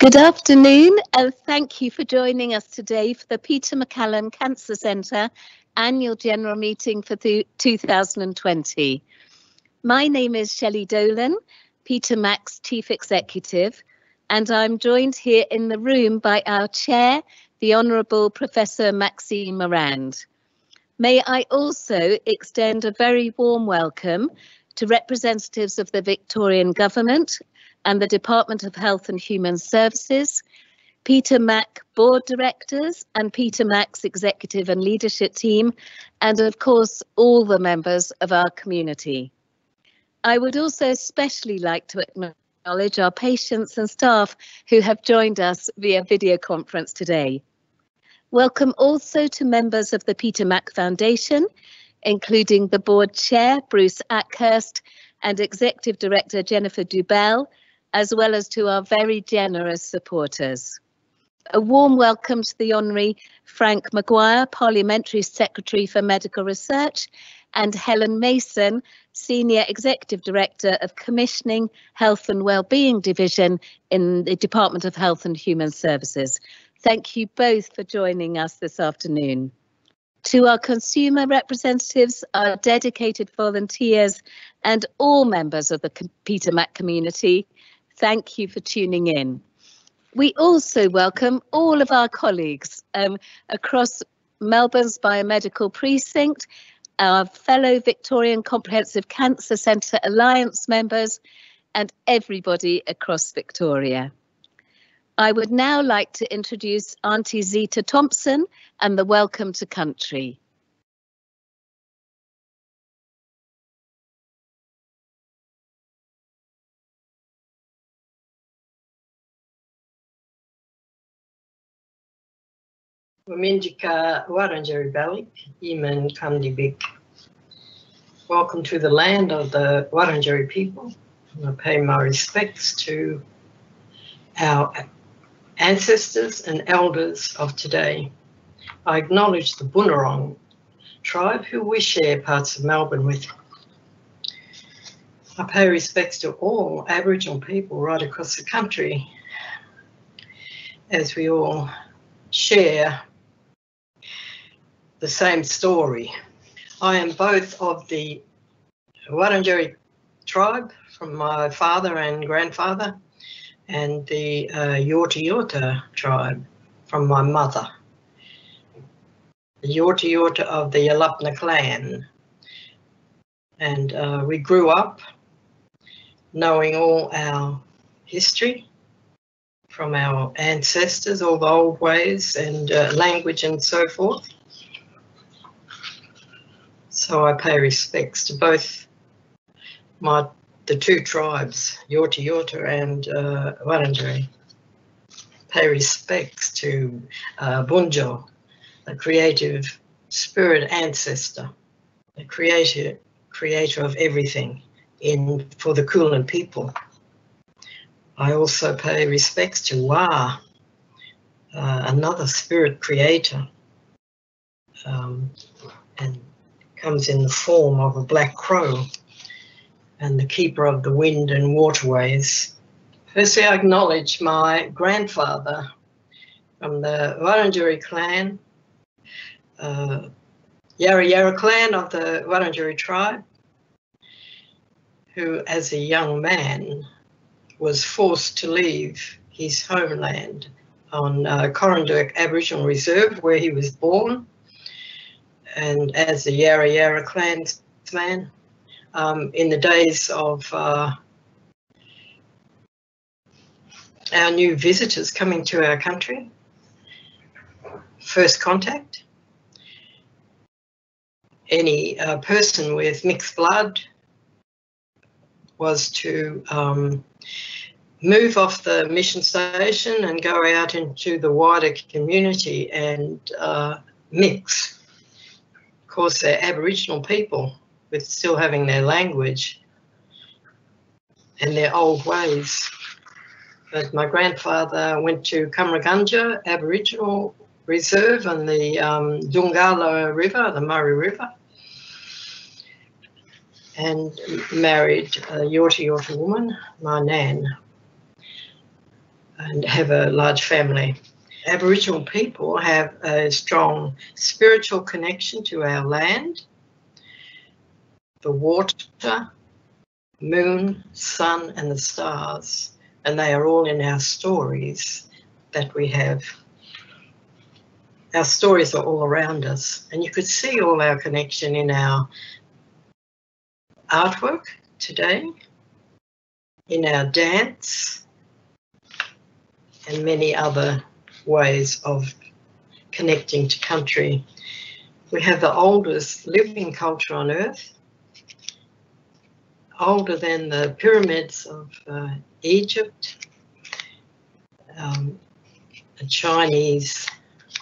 Good afternoon, and thank you for joining us today for the Peter MacCallum Cancer Centre annual general meeting for 2020. My name is Shelley Dolan, Peter Mac's Chief Executive, and I'm joined here in the room by our Chair, the Honourable Professor Maxine Morand. May I also extend a very warm welcome to representatives of the Victorian Government and the Department of Health and Human Services, Peter Mac board directors and Peter Mac's executive and leadership team, and of course, all the members of our community. I would also especially like to acknowledge our patients and staff who have joined us via video conference today. Welcome also to members of the Peter Mac Foundation, including the board chair, Bruce Akhurst, and executive director, Jennifer Dubell, as well as to our very generous supporters. A warm welcome to the Honorary Frank McGuire, Parliamentary Secretary for Medical Research, and Helen Mason, Senior Executive Director of Commissioning, Health and Wellbeing Division in the Department of Health and Human Services. Thank you both for joining us this afternoon. To our consumer representatives, our dedicated volunteers, and all members of the Peter Mac community, Thank you for tuning in. We also welcome all of our colleagues um, across Melbourne's Biomedical Precinct, our fellow Victorian Comprehensive Cancer Centre Alliance members, and everybody across Victoria. I would now like to introduce Auntie Zeta Thomson and the Welcome to Country. Wominjeka Wurundjeri Balik, Iman Kamdibik. Welcome to the land of the Wurundjeri people. I pay my respects to our ancestors and elders of today. I acknowledge the Bunurong tribe who we share parts of Melbourne with. I pay respects to all Aboriginal people right across the country as we all share the same story. I am both of the Wurundjeri tribe from my father and grandfather and the uh, Yorta Yorta tribe from my mother. The Yorta Yorta of the Yalupna clan. And uh, we grew up knowing all our history from our ancestors, all the old ways and uh, language and so forth. So I pay respects to both my the two tribes, Yorta Yorta and uh, Wurundjeri. Pay respects to uh, Bunjil, the creative spirit ancestor, the creator, creator of everything in for the Kulin people. I also pay respects to Wa, uh, another spirit creator, um, and comes in the form of a black crow and the keeper of the wind and waterways. Firstly, I acknowledge my grandfather from the Wurundjeri clan, uh, Yarra Yarra clan of the Wurundjeri tribe, who as a young man was forced to leave his homeland on uh, Aboriginal Reserve where he was born and as a Yarra Yarra clansman um, in the days of uh, our new visitors coming to our country. First contact. Any uh, person with mixed blood was to um, move off the mission station and go out into the wider community and uh, mix course, they're Aboriginal people with still having their language and their old ways. But my grandfather went to Cummeragunja Aboriginal Reserve on the um, Dhungala River, the Murray River, and married a Yorta Yorta woman, my nan. and have a large family. Aboriginal people have a strong spiritual connection to our land, the water, moon, sun, and the stars, and they are all in our stories that we have. Our stories are all around us, and you could see all our connection in our artwork today, in our dance, and many other ways of connecting to country. We have the oldest living culture on earth, older than the pyramids of uh, Egypt, um, the Chinese,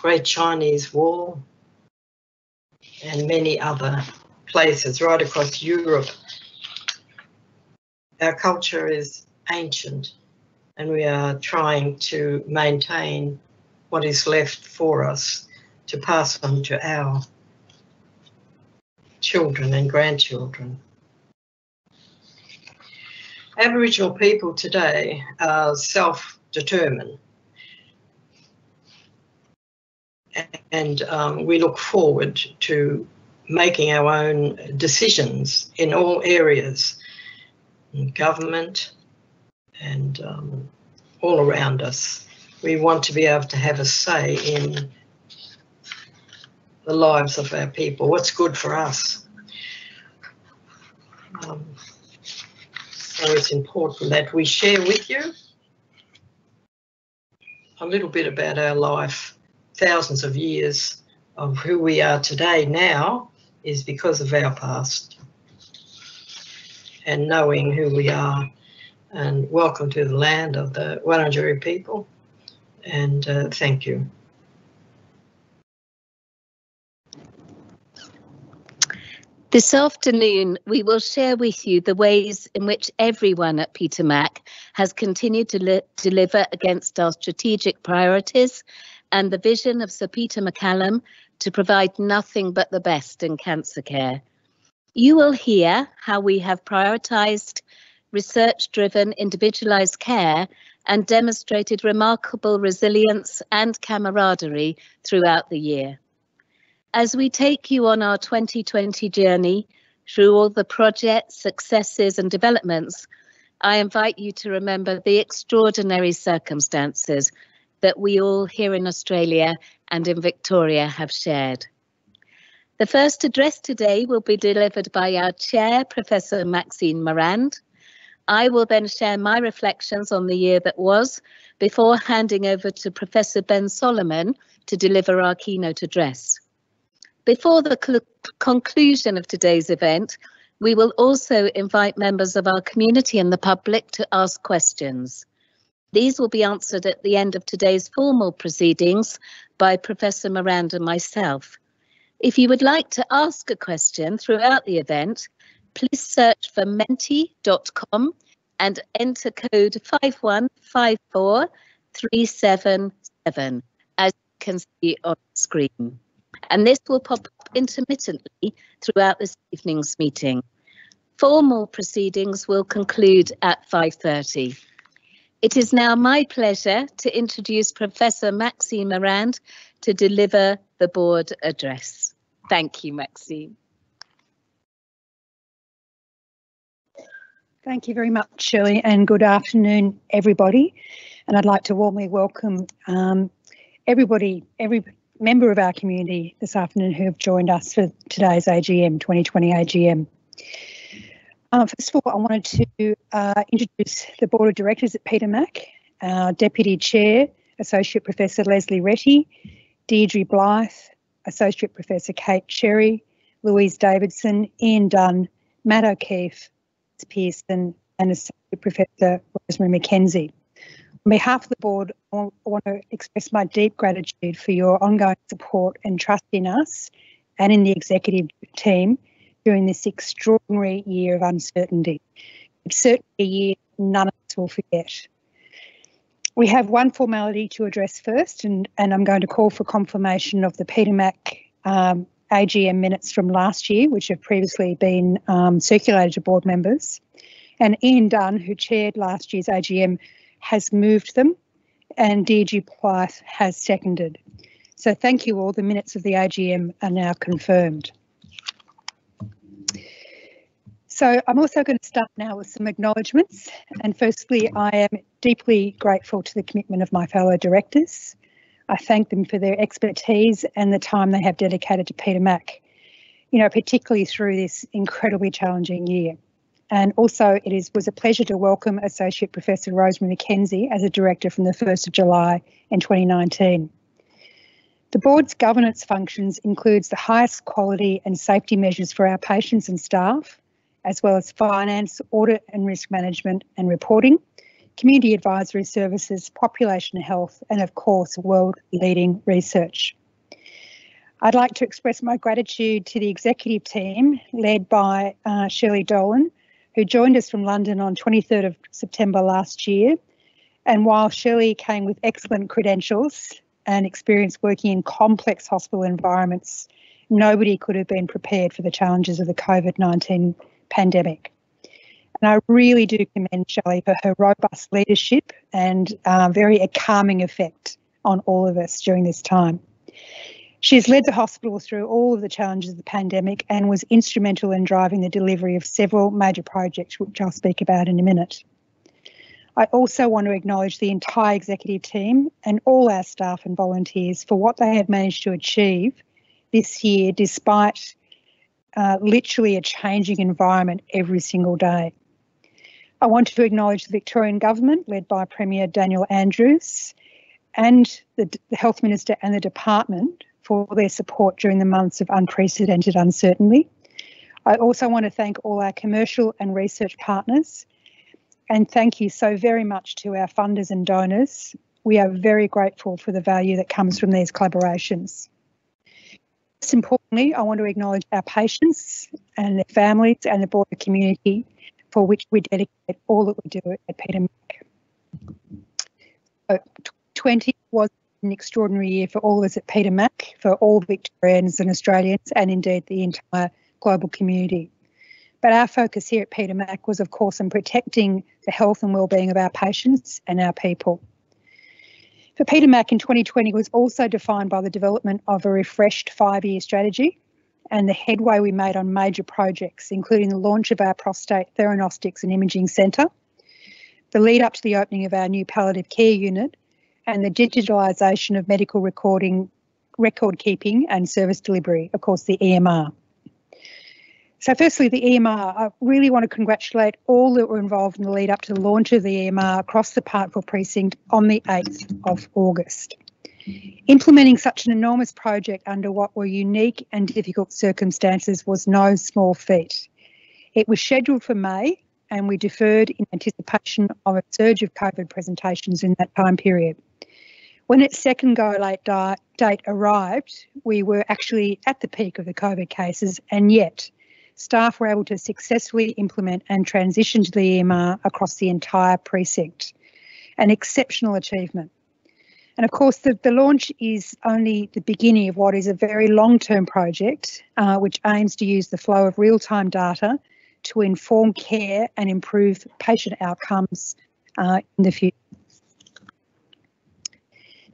Great Chinese Wall, and many other places right across Europe. Our culture is ancient and we are trying to maintain what is left for us to pass on to our children and grandchildren. Aboriginal people today are self-determined and um, we look forward to making our own decisions in all areas, in government and um, all around us. We want to be able to have a say in the lives of our people, what's good for us. Um, so it's important that we share with you a little bit about our life, thousands of years of who we are today now is because of our past and knowing who we are. And welcome to the land of the Wurundjeri people and uh, thank you. This afternoon, we will share with you the ways in which everyone at Peter Mac has continued to deliver against our strategic priorities and the vision of Sir Peter MacCallum to provide nothing but the best in cancer care. You will hear how we have prioritised research driven individualised care and demonstrated remarkable resilience and camaraderie throughout the year. As we take you on our 2020 journey through all the projects, successes, and developments, I invite you to remember the extraordinary circumstances that we all here in Australia and in Victoria have shared. The first address today will be delivered by our chair, Professor Maxine Morand. I will then share my reflections on the year that was before handing over to Professor Ben Solomon to deliver our keynote address. Before the cl conclusion of today's event, we will also invite members of our community and the public to ask questions. These will be answered at the end of today's formal proceedings by Professor Morand and myself. If you would like to ask a question throughout the event, please search for menti.com and enter code 5154377 as you can see on the screen and this will pop up intermittently throughout this evening's meeting. Formal proceedings will conclude at 5.30. It is now my pleasure to introduce Professor Maxine Morand to deliver the board address. Thank you, Maxine. Thank you very much, Shelley, and good afternoon, everybody. And I'd like to warmly welcome um, everybody, every member of our community this afternoon who have joined us for today's AGM, 2020 AGM. Um, first of all, I wanted to uh, introduce the Board of Directors at Peter Mac, our Deputy Chair, Associate Professor Leslie Retty, Deirdre Blythe, Associate Professor Kate Cherry, Louise Davidson, Ian Dunn, Matt O'Keefe, Pearson, and Associate Professor Rosemary McKenzie. On behalf of the board, I want to express my deep gratitude for your ongoing support and trust in us and in the executive team during this extraordinary year of uncertainty. It's certainly a year none of us will forget. We have one formality to address first, and, and I'm going to call for confirmation of the Peter Mac um, AGM minutes from last year, which have previously been um, circulated to board members. And Ian Dunn, who chaired last year's AGM, has moved them. and Deirdre Blythe has seconded. So thank you all. The minutes of the AGM are now confirmed. So I'm also going to start now with some acknowledgements. And firstly, I am deeply grateful to the commitment of my fellow directors. I thank them for their expertise and the time they have dedicated to Peter Mac, you know, particularly through this incredibly challenging year. And also it is, was a pleasure to welcome Associate Professor Rosemary McKenzie as a director from the 1st of July in 2019. The board's governance functions includes the highest quality and safety measures for our patients and staff, as well as finance, audit and risk management and reporting, community advisory services, population health, and of course, world leading research. I'd like to express my gratitude to the executive team led by uh, Shelley Dolan, who joined us from London on 23rd of September last year. And while Shelley came with excellent credentials and experience working in complex hospital environments, nobody could have been prepared for the challenges of the COVID 19 pandemic. And I really do commend Shelley for her robust leadership and uh, very a calming effect on all of us during this time. She has led the hospital through all of the challenges of the pandemic and was instrumental in driving the delivery of several major projects, which I'll speak about in a minute. I also want to acknowledge the entire executive team and all our staff and volunteers for what they have managed to achieve this year, despite uh, literally a changing environment every single day. I want to acknowledge the Victorian Government, led by Premier Daniel Andrews, and the, the Health Minister and the Department for their support during the months of unprecedented uncertainty. I also want to thank all our commercial and research partners, and thank you so very much to our funders and donors. We are very grateful for the value that comes from these collaborations. Most importantly, I want to acknowledge our patients and their families and the broader community for which we dedicate all that we do at Peter Mac. So 20 was an extraordinary year for all of us at Peter Mac, for all Victorians and Australians, and indeed the entire global community. But our focus here at Peter Mac was, of course, on protecting the health and well-being of our patients and our people. For Peter Mac in 2020 was also defined by the development of a refreshed five-year strategy and the headway we made on major projects, including the launch of our prostate theranostics and imaging centre, the lead up to the opening of our new palliative care unit, and the digitalisation of medical recording, record keeping and service delivery, of course, the EMR. So firstly, the EMR, I really want to congratulate all that were involved in the lead up to the launch of the EMR across the Parkville precinct on the 8th of August. Implementing such an enormous project under what were unique and difficult circumstances was no small feat. It was scheduled for May and we deferred in anticipation of a surge of COVID presentations in that time period. When its second go late date arrived, we were actually at the peak of the COVID cases and yet staff were able to successfully implement and transition to the EMR across the entire precinct. An exceptional achievement. And of course, the, the launch is only the beginning of what is a very long term project, uh, which aims to use the flow of real time data to inform care and improve patient outcomes uh, in the future.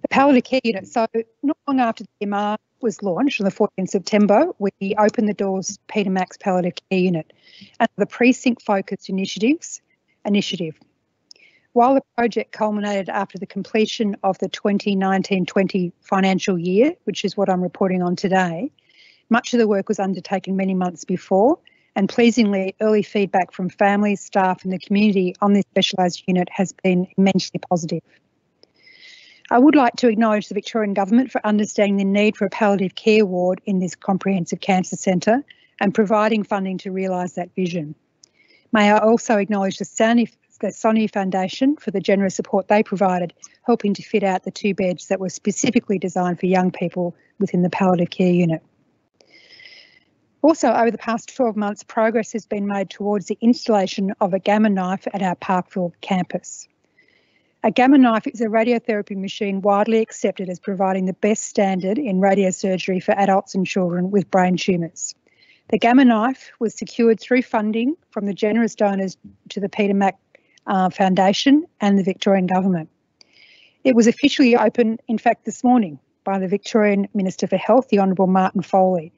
The palliative care unit. So, not long after the EMR was launched on the 14th September, we opened the doors to Peter Mac's Palliative Care Unit and the precinct focused initiatives initiative. While the project culminated after the completion of the 2019-20 financial year, which is what I'm reporting on today, much of the work was undertaken many months before, and pleasingly, early feedback from families, staff, and the community on this specialised unit has been immensely positive. I would like to acknowledge the Victorian Government for understanding the need for a palliative care ward in this comprehensive cancer centre and providing funding to realise that vision. May I also acknowledge the Sony, the Sony Foundation for the generous support they provided, helping to fit out the two beds that were specifically designed for young people within the palliative care unit. Also, over the past 12 months, progress has been made towards the installation of a gamma knife at our Parkville campus. A gamma knife is a radiotherapy machine widely accepted as providing the best standard in radiosurgery for adults and children with brain tumours. The gamma knife was secured through funding from the generous donors to the Peter Mac uh, Foundation and the Victorian Government. It was officially opened, in fact, this morning by the Victorian Minister for Health, the Honourable Martin Foley,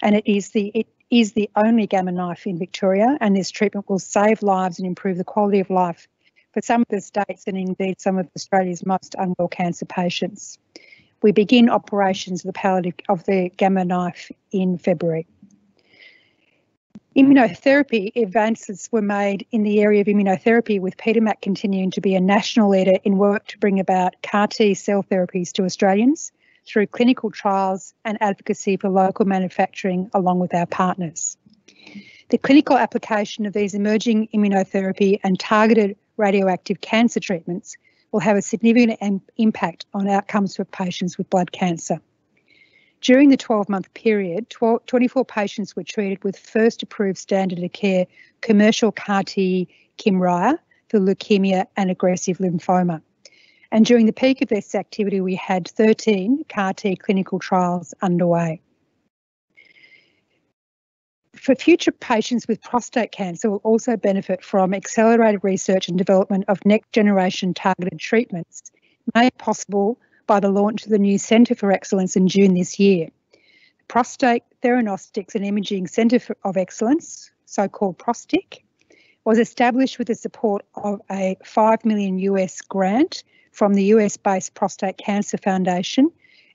and it is the it is the only gamma knife in Victoria, and this treatment will save lives and improve the quality of life for some of the states and indeed some of Australia's most unwell cancer patients. We begin operations of the palliative of the gamma knife in February. Immunotherapy advances were made in the area of immunotherapy, with Peter Mac continuing to be a national leader in work to bring about CAR T cell therapies to Australians through clinical trials and advocacy for local manufacturing along with our partners. The clinical application of these emerging immunotherapy and targeted radioactive cancer treatments will have a significant impact on outcomes for patients with blood cancer. During the 12 month period, 12, 24 patients were treated with first approved standard of care commercial CAR T Kymriah for leukemia and aggressive lymphoma. And during the peak of this activity, we had 13 CAR T clinical trials underway. For future patients with prostate cancer will also benefit from accelerated research and development of next generation targeted treatments made possible by the launch of the new Centre for Excellence in June this year. Prostate Theranostics and Imaging Centre of Excellence, so called ProstIC, was established with the support of a 5 million US grant from the US based Prostate Cancer Foundation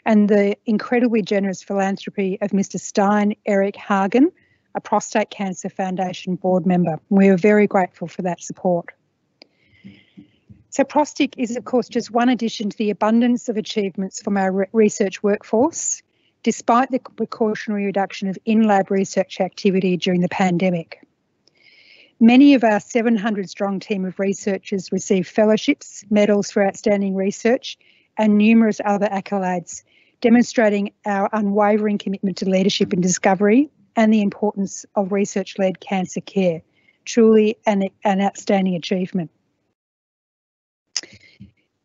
and the incredibly generous philanthropy of Mr. Stein Erik Hagen, a Prostate Cancer Foundation board member. We are very grateful for that support. So ProstIC is, of course, just one addition to the abundance of achievements from our re research workforce, despite the precautionary reduction of in-lab research activity during the pandemic. Many of our 700 strong team of researchers received fellowships, medals for outstanding research, and numerous other accolades, demonstrating our unwavering commitment to leadership and discovery and the importance of research-led cancer care. Truly an, an outstanding achievement.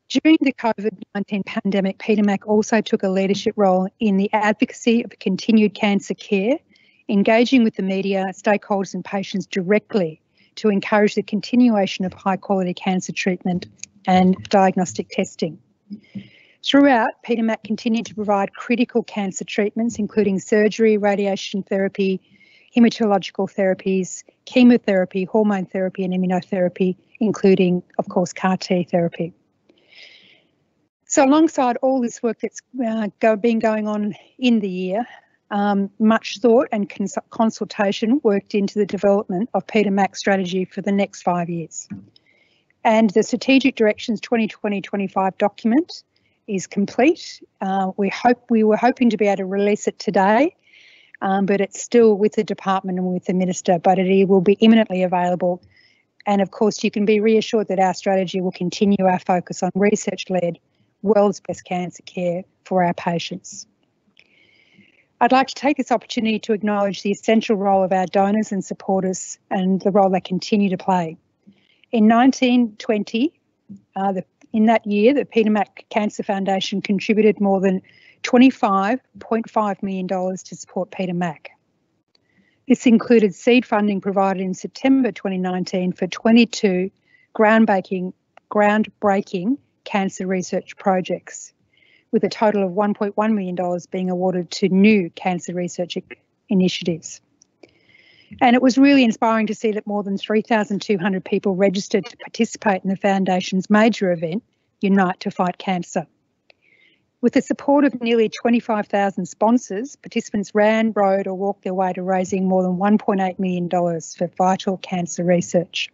During the COVID 19 pandemic, Peter Mac also took a leadership role in the advocacy of continued cancer care, engaging with the media, stakeholders, and patients directly to encourage the continuation of high quality cancer treatment and diagnostic testing. Throughout, Peter Mac continued to provide critical cancer treatments, including surgery, radiation therapy, hematological therapies, chemotherapy, hormone therapy, and immunotherapy, including, of course, CAR T therapy. So, alongside all this work that's uh, go, been going on in the year, um, much thought and cons consultation worked into the development of Peter Mac's strategy for the next five years. And the Strategic Directions 2020-25 document is complete. Uh, we hope we were hoping to be able to release it today, um, but it's still with the department and with the minister. But it will be imminently available. And of course, you can be reassured that our strategy will continue our focus on research-led world's best cancer care for our patients. I'd like to take this opportunity to acknowledge the essential role of our donors and supporters and the role they continue to play. In 1920, uh, the, in that year, the Peter Mac Cancer Foundation contributed more than $25.5 million to support Peter Mac. This included seed funding provided in September 2019 for 22 groundbreaking, groundbreaking cancer research projects, with a total of $1.1 million being awarded to new cancer research initiatives. And it was really inspiring to see that more than 3,200 people registered to participate in the Foundation's major event, Unite to Fight Cancer. With the support of nearly 25,000 sponsors, participants ran, rode, or walked their way to raising more than $1.8 million for vital cancer research.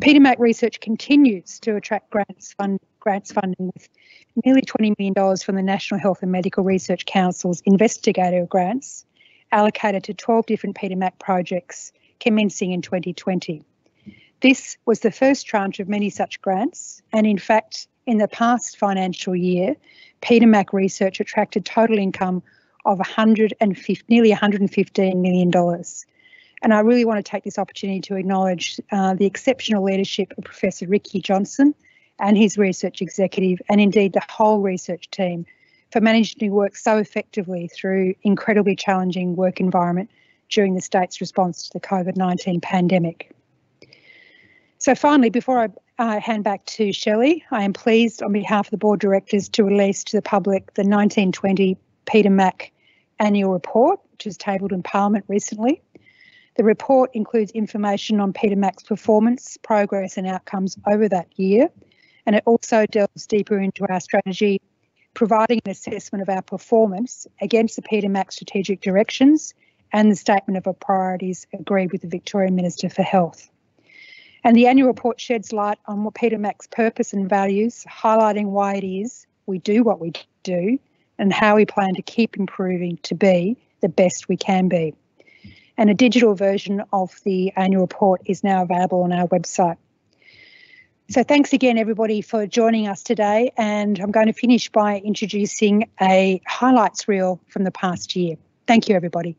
Peter Mac Research continues to attract grants, fund, grants funding with nearly $20 million from the National Health and Medical Research Council's investigator grants allocated to 12 different Peter Mac projects commencing in 2020. This was the first tranche of many such grants, and in fact, in the past financial year, Peter Mac Research attracted total income of 150, nearly $115 million and I really want to take this opportunity to acknowledge uh, the exceptional leadership of Professor Ricky Johnstone and his research executive, and indeed the whole research team, for managing to work so effectively through incredibly challenging work environment during the state's response to the COVID-19 pandemic. So finally, before I I hand back to Shelley. I am pleased on behalf of the Board Directors to release to the public the 1920 Peter Mac annual report, which was tabled in Parliament recently. The report includes information on Peter Mac's performance, progress and outcomes over that year, and it also delves deeper into our strategy, providing an assessment of our performance against the Peter Mac strategic directions and the statement of our priorities agreed with the Victorian Minister for Health. And the annual report sheds light on what Peter Mac's purpose and values, highlighting why it is we do what we do and how we plan to keep improving to be the best we can be and a digital version of the annual report is now available on our website. So thanks again everybody for joining us today and I'm going to finish by introducing a highlights reel from the past year. Thank you everybody.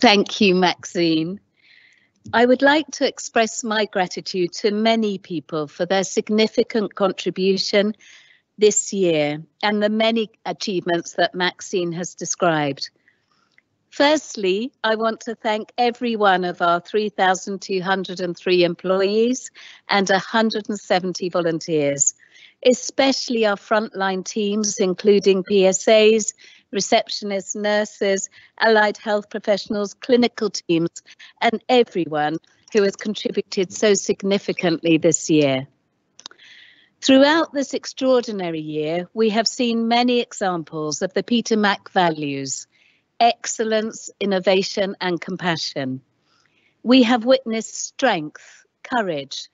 Thank you, Maxine. I would like to express my gratitude to many people for their significant contribution this year and the many achievements that Maxine has described. Firstly, I want to thank every one of our 3,203 employees and 170 volunteers, especially our frontline teams, including PSAs, receptionists, nurses, allied health professionals, clinical teams, and everyone who has contributed so significantly this year. Throughout this extraordinary year, we have seen many examples of the Peter Mac values excellence, innovation, and compassion. We have witnessed strength, courage,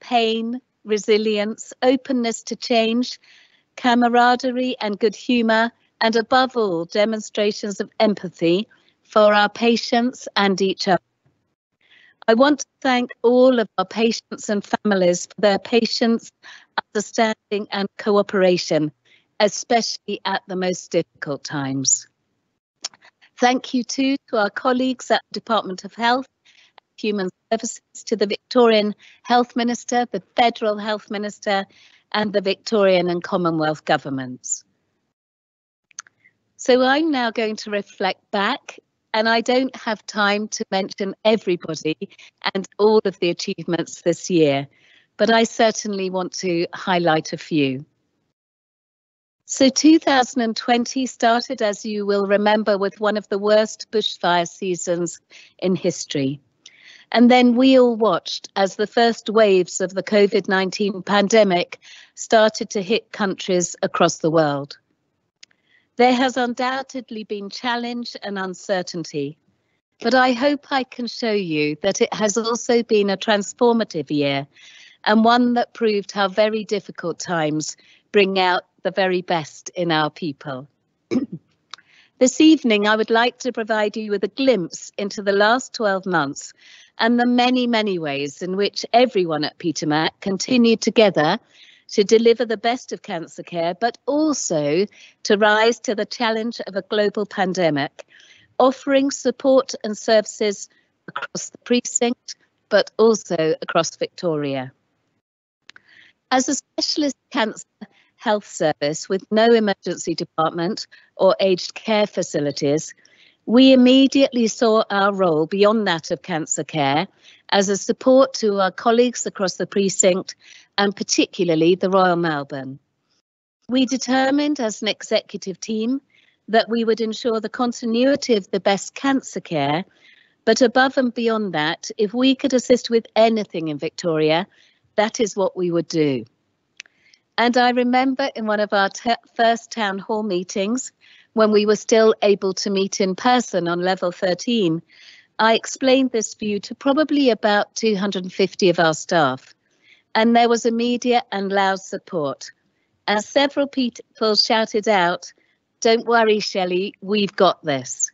pain, resilience, openness to change, camaraderie, and good humour, and above all, demonstrations of empathy for our patients and each other. I want to thank all of our patients and families for their patience, understanding, and cooperation, especially at the most difficult times. Thank you too to our colleagues at the Department of Health, Human Services, to the Victorian Health Minister, the Federal Health Minister, and the Victorian and Commonwealth governments. So I'm now going to reflect back, and I don't have time to mention everybody and all of the achievements this year, but I certainly want to highlight a few. So 2020 started, as you will remember, with one of the worst bushfire seasons in history. And then we all watched as the first waves of the COVID 19 pandemic started to hit countries across the world. There has undoubtedly been challenge and uncertainty, but I hope I can show you that it has also been a transformative year and one that proved how very difficult times bring out the very best in our people. this evening, I would like to provide you with a glimpse into the last 12 months and the many, many ways in which everyone at Peter Mac continued together to deliver the best of cancer care, but also to rise to the challenge of a global pandemic, offering support and services across the precinct, but also across Victoria. As a specialist cancer health service with no emergency department or aged care facilities, we immediately saw our role beyond that of cancer care as a support to our colleagues across the precinct and particularly the Royal Melbourne. We determined as an executive team that we would ensure the continuity of the best cancer care, but above and beyond that, if we could assist with anything in Victoria, that is what we would do. And I remember in one of our first town hall meetings, when we were still able to meet in person on level 13, I explained this view to probably about 250 of our staff. And there was immediate and loud support. As several people shouted out, Don't worry, Shelley, we've got this.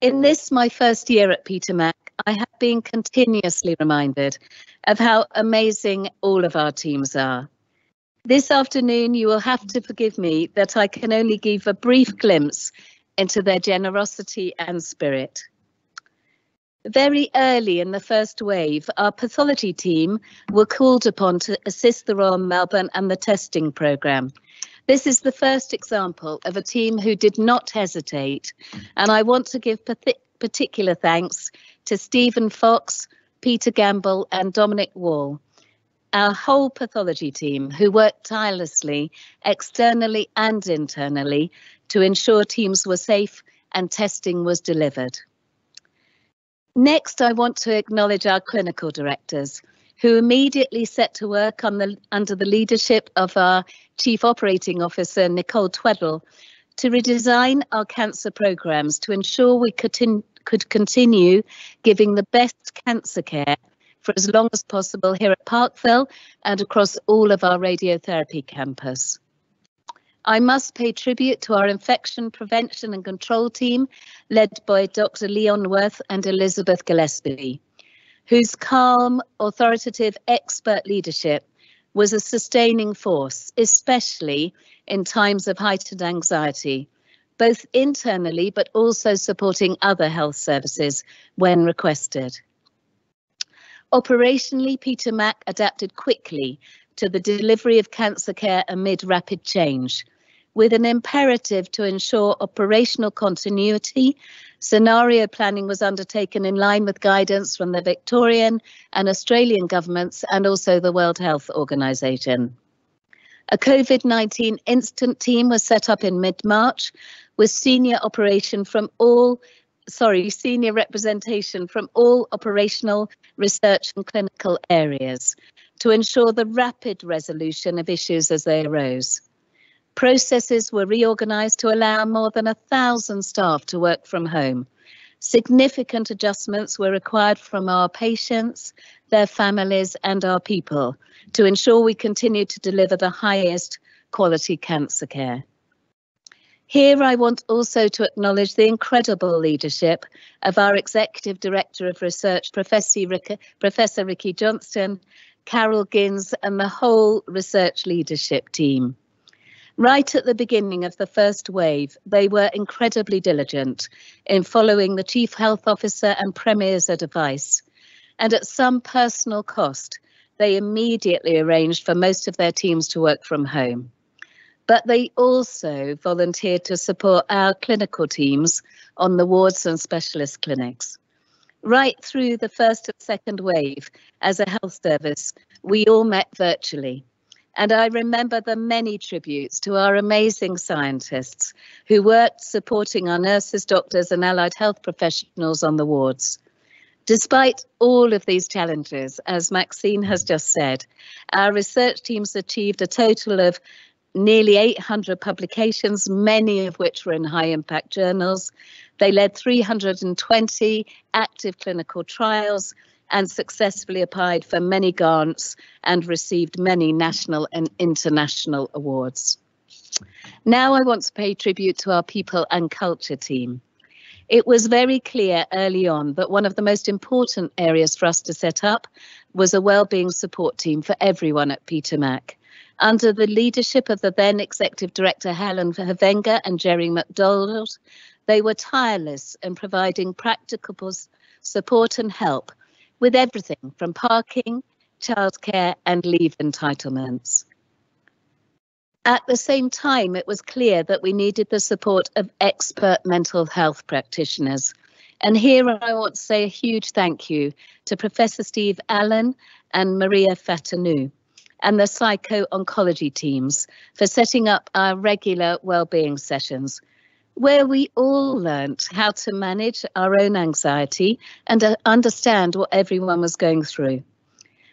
In this, my first year at Peter Mac, I have been continuously reminded of how amazing all of our teams are. This afternoon, you will have to forgive me that I can only give a brief glimpse into their generosity and spirit. Very early in the first wave, our pathology team were called upon to assist the Royal Melbourne and the testing programme. This is the first example of a team who did not hesitate, and I want to give particular thanks to Stephen Fox, Peter Gamble, and Dominic Wall our whole pathology team who worked tirelessly externally and internally to ensure teams were safe and testing was delivered. Next, I want to acknowledge our clinical directors who immediately set to work the, under the leadership of our Chief Operating Officer, Nicole Tweddle, to redesign our cancer programmes to ensure we in, could continue giving the best cancer care for as long as possible here at Parkville and across all of our radiotherapy campus. I must pay tribute to our infection prevention and control team, led by Dr. Leon Worth and Elizabeth Gillespie, whose calm, authoritative, expert leadership was a sustaining force, especially in times of heightened anxiety, both internally but also supporting other health services when requested. Operationally, Peter Mac adapted quickly to the delivery of cancer care amid rapid change, with an imperative to ensure operational continuity. Scenario planning was undertaken in line with guidance from the Victorian and Australian governments and also the World Health Organization. A COVID 19 instant team was set up in mid March with senior operation from all sorry, senior representation from all operational, research and clinical areas to ensure the rapid resolution of issues as they arose. Processes were reorganised to allow more than a thousand staff to work from home. Significant adjustments were required from our patients, their families and our people to ensure we continue to deliver the highest quality cancer care. Here, I want also to acknowledge the incredible leadership of our Executive Director of Research, Professor, Rick, Professor Ricky Johnstone, Carol Gins, and the whole research leadership team. Right at the beginning of the first wave, they were incredibly diligent in following the Chief Health Officer and Premier's advice. And at some personal cost, they immediately arranged for most of their teams to work from home but they also volunteered to support our clinical teams on the wards and specialist clinics. Right through the first and second wave, as a health service, we all met virtually. And I remember the many tributes to our amazing scientists who worked supporting our nurses, doctors, and allied health professionals on the wards. Despite all of these challenges, as Maxine has just said, our research teams achieved a total of nearly 800 publications, many of which were in high impact journals. They led 320 active clinical trials and successfully applied for many grants and received many national and international awards. Now I want to pay tribute to our people and culture team. It was very clear early on that one of the most important areas for us to set up was a wellbeing support team for everyone at Peter Mac. Under the leadership of the then Executive Director Helen Havenga and Jerry McDonald, they were tireless in providing practical support and help with everything from parking, childcare, and leave entitlements. At the same time, it was clear that we needed the support of expert mental health practitioners. And here I want to say a huge thank you to Professor Steve Ellen and Maria Ftanou and the psycho-oncology teams for setting up our regular wellbeing sessions where we all learnt how to manage our own anxiety and uh, understand what everyone was going through.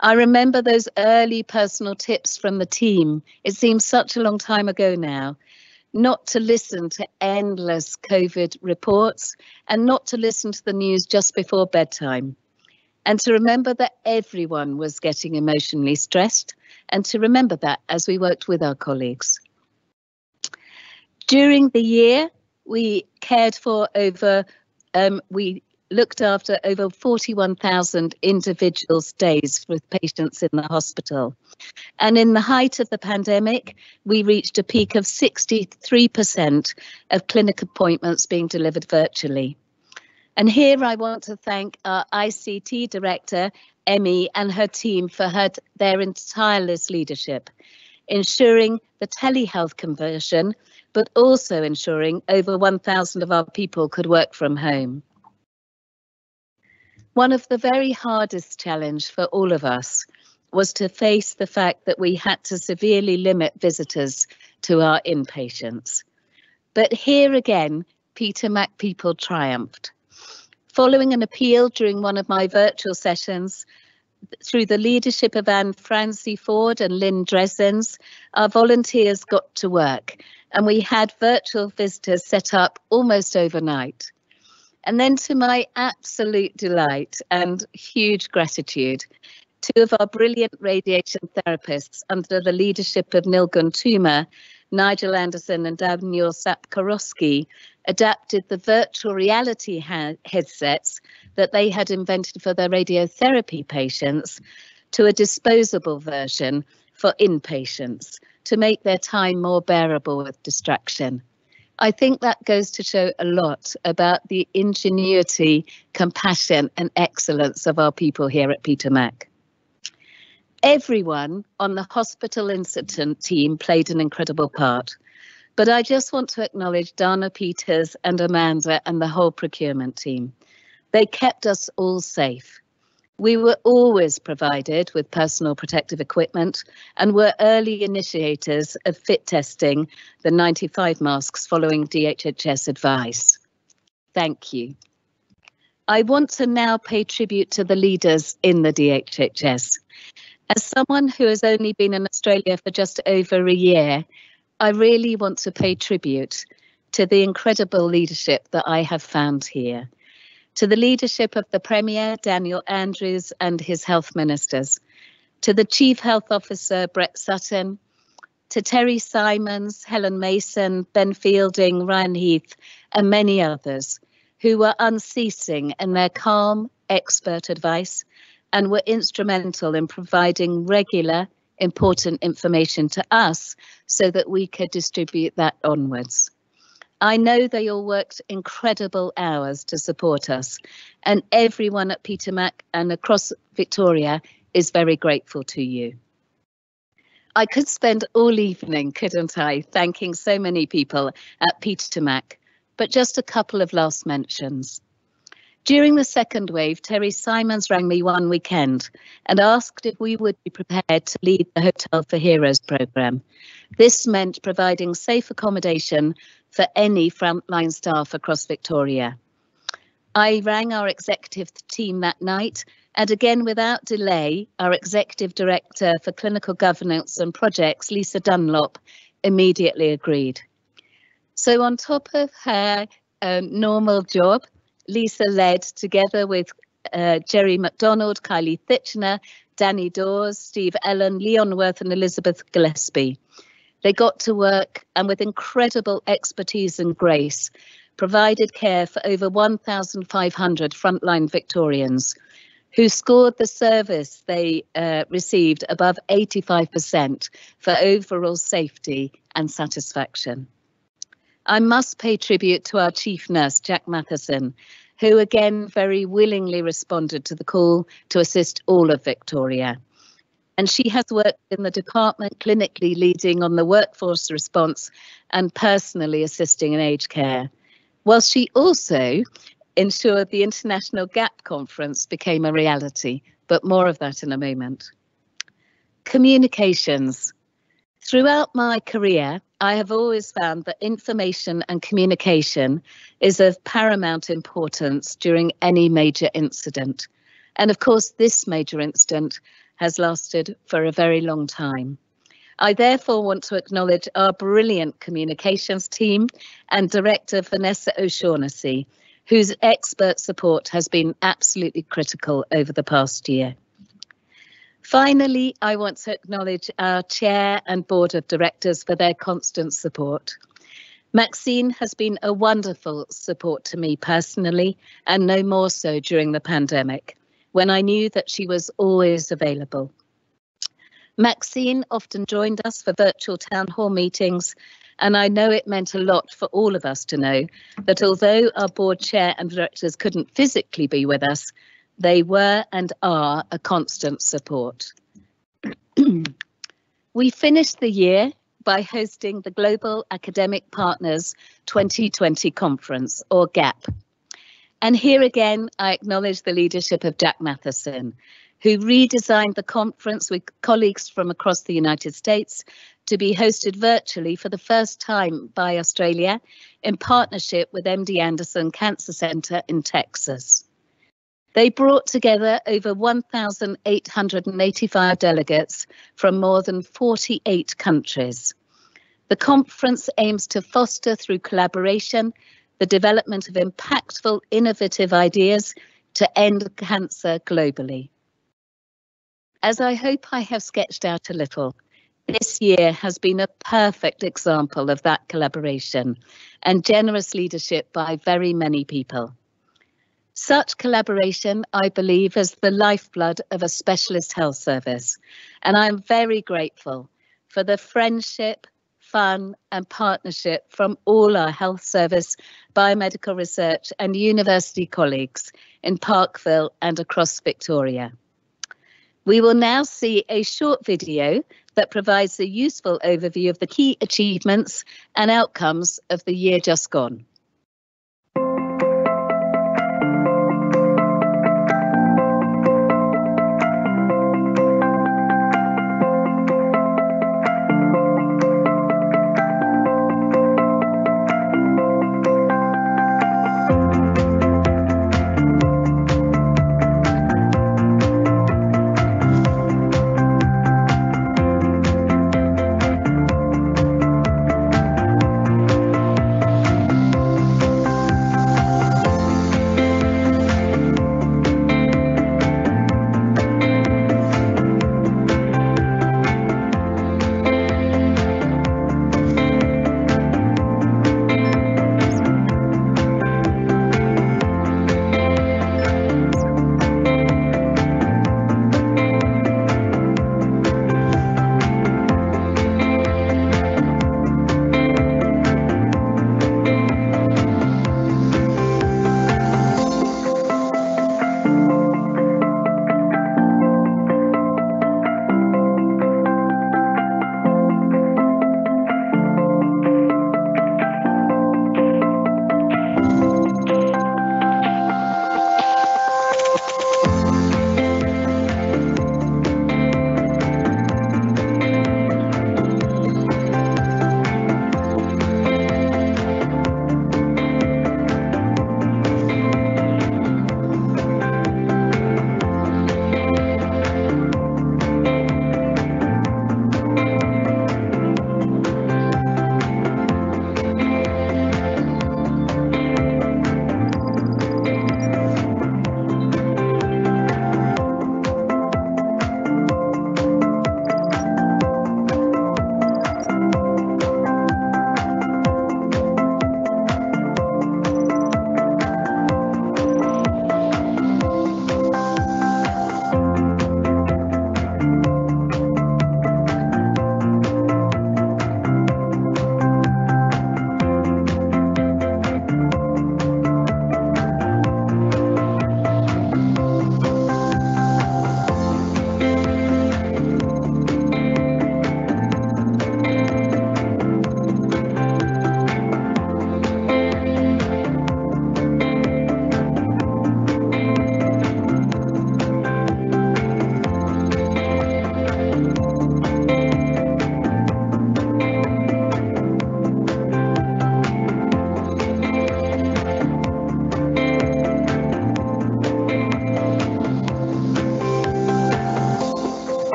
I remember those early personal tips from the team. It seems such a long time ago now. Not to listen to endless COVID reports and not to listen to the news just before bedtime. And to remember that everyone was getting emotionally stressed and to remember that as we worked with our colleagues. During the year, we cared for over, um, we looked after over 41,000 individual stays with patients in the hospital. And in the height of the pandemic, we reached a peak of 63% of clinic appointments being delivered virtually. And here I want to thank our ICT director, Emmy and her team for her, their tireless leadership, ensuring the telehealth conversion, but also ensuring over 1,000 of our people could work from home. One of the very hardest challenge for all of us was to face the fact that we had to severely limit visitors to our inpatients. But here again, Peter Mac people triumphed. Following an appeal during one of my virtual sessions, through the leadership of Anne Francie Ford and Lynn Dresens, our volunteers got to work and we had virtual visitors set up almost overnight. And then to my absolute delight and huge gratitude, two of our brilliant radiation therapists under the leadership of Nilgun Tuma Nigel Anderson and Daniel Sapkaroski adapted the virtual reality ha- headsets that they had invented for their radiotherapy patients to a disposable version for inpatients to make their time more bearable with distraction. I think that goes to show a lot about the ingenuity, compassion, and excellence of our people here at Peter Mac. Everyone on the hospital incident team played an incredible part. But I just want to acknowledge Dana Peters and Amanda and the whole procurement team. They kept us all safe. We were always provided with personal protective equipment and were early initiators of fit testing the 95 masks following DHHS advice. Thank you. I want to now pay tribute to the leaders in the DHHS. As someone who has only been in Australia for just over a year, I really want to pay tribute to the incredible leadership that I have found here, to the leadership of the Premier, Daniel Andrews, and his health ministers, to the Chief Health Officer, Brett Sutton, to Terry Symonds, Helen Mason, Ben Fielding, Ryan Heath, and many others who were unceasing in their calm, expert advice and were instrumental in providing regular important information to us so that we could distribute that onwards. I know they all worked incredible hours to support us, and everyone at Peter Mac and across Victoria is very grateful to you. I could spend all evening, couldn't I, thanking so many people at Peter Mac, but just a couple of last mentions. During the second wave, Terry Symonds rang me one weekend and asked if we would be prepared to lead the Hotel for Heroes programme. This meant providing safe accommodation for any frontline staff across Victoria. I rang our executive team that night and again without delay, our executive director for clinical governance and projects, Lisa Dunlop, immediately agreed. So on top of her uh, normal job, Lisa led together with uh, Jerry McDonald, Kylie Thitchner, Danny Dawes, Steve Ellen, Leon Worth, and Elizabeth Gillespie. They got to work and with incredible expertise and grace, provided care for over 1,500 frontline Victorians who scored the service they uh, received above 85% for overall safety and satisfaction. I must pay tribute to our chief nurse, Jack Matheson, who again very willingly responded to the call to assist all of Victoria. And she has worked in the department clinically leading on the workforce response and personally assisting in aged care. Whilst she also ensured the International GAP conference became a reality, but more of that in a moment. Communications. Throughout my career, I have always found that information and communication is of paramount importance during any major incident. And of course, this major incident has lasted for a very long time. I therefore want to acknowledge our brilliant communications team and Director Vanessa O'Shaughnessy, whose expert support has been absolutely critical over the past year. Finally, I want to acknowledge our chair and board of directors for their constant support. Maxine has been a wonderful support to me personally, and no more so during the pandemic, when I knew that she was always available. Maxine often joined us for virtual town hall meetings, and I know it meant a lot for all of us to know that although our board chair and directors couldn't physically be with us, they were and are a constant support. we finished the year by hosting the Global Academic Partners 2020 Conference, or GAP. And here again, I acknowledge the leadership of Jack Matheson, who redesigned the conference with colleagues from across the United States to be hosted virtually for the first time by Australia in partnership with MD Anderson Cancer Center in Texas. They brought together over 1,885 delegates from more than 48 countries. The conference aims to foster through collaboration the development of impactful, innovative ideas to end cancer globally. As I hope I have sketched out a little, this year has been a perfect example of that collaboration and generous leadership by very many people. Such collaboration, I believe, is the lifeblood of a specialist health service, and I'm very grateful for the friendship, fun and partnership from all our health service, biomedical research and university colleagues in Parkville and across Victoria. We will now see a short video that provides a useful overview of the key achievements and outcomes of the year just gone.